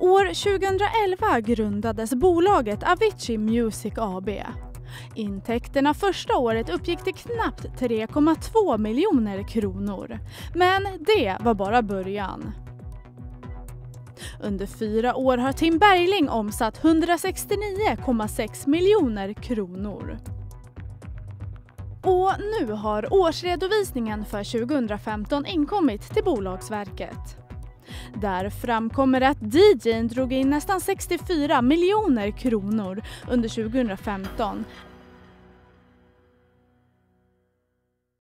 År 2011 grundades bolaget Avicii Music AB. Intäkterna första året uppgick till knappt 3,2 miljoner kronor. Men det var bara början. Under fyra år har Tim Bergling omsatt 169,6 miljoner kronor. Och nu har årsredovisningen för 2015 inkommit till Bolagsverket. Där framkommer att DJn drog in nästan 64 miljoner kronor under 2015